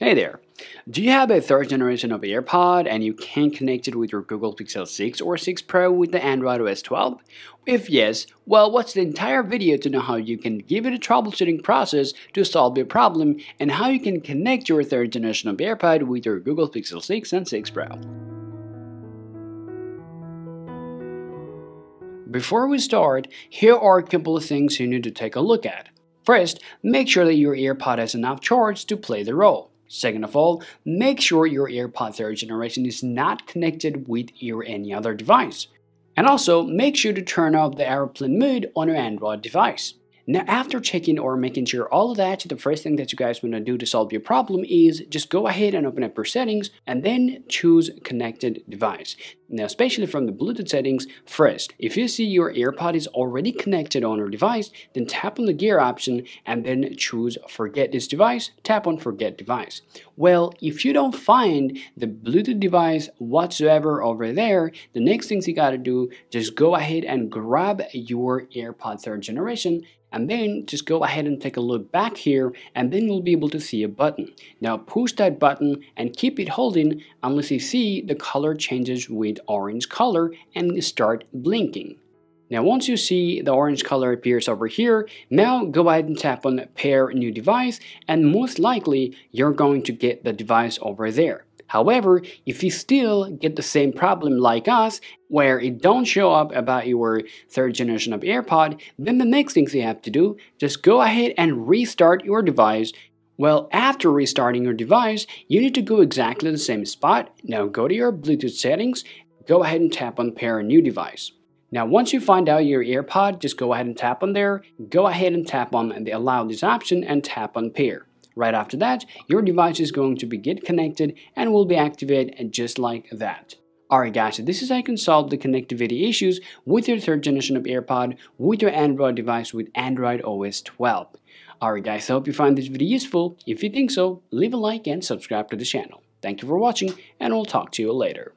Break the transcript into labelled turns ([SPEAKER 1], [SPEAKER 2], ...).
[SPEAKER 1] Hey there! Do you have a third generation of AirPod and you can't connect it with your Google Pixel 6 or 6 Pro with the Android OS 12? If yes, well watch the entire video to know how you can give it a troubleshooting process to solve your problem and how you can connect your third generation of AirPod with your Google Pixel 6 and 6 Pro. Before we start, here are a couple of things you need to take a look at. First, make sure that your AirPod has enough charge to play the role. Second of all, make sure your AirPod third generation is not connected with your any other device. And also, make sure to turn off the airplane mode on your Android device. Now after checking or making sure all of that, the first thing that you guys want to do to solve your problem is just go ahead and open up your settings and then choose connected device. Now especially from the Bluetooth settings, first, if you see your AirPod is already connected on your device, then tap on the gear option and then choose forget this device, tap on forget device. Well, if you don't find the Bluetooth device whatsoever over there, the next things you gotta do, just go ahead and grab your AirPod third generation and then just go ahead and take a look back here and then you'll be able to see a button. Now push that button and keep it holding unless you see the color changes with orange color and start blinking. Now once you see the orange color appears over here, now go ahead and tap on pair new device and most likely you're going to get the device over there. However, if you still get the same problem like us, where it don't show up about your third generation of AirPod, then the next thing you have to do, just go ahead and restart your device. Well, after restarting your device, you need to go exactly the same spot. Now go to your Bluetooth settings, go ahead and tap on pair a new device. Now once you find out your AirPod, just go ahead and tap on there, go ahead and tap on the allow this option and tap on pair. Right after that, your device is going to be get connected and will be activated just like that. Alright guys, so this is how you can solve the connectivity issues with your third generation of AirPod with your Android device with Android OS 12. Alright guys, I hope you find this video useful. If you think so, leave a like and subscribe to the channel. Thank you for watching and we'll talk to you later.